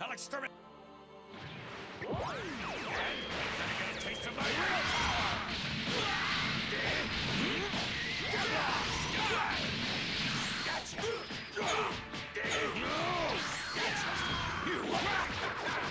I'll exterminate. And Gotcha! Gotcha! You! Gotcha! You!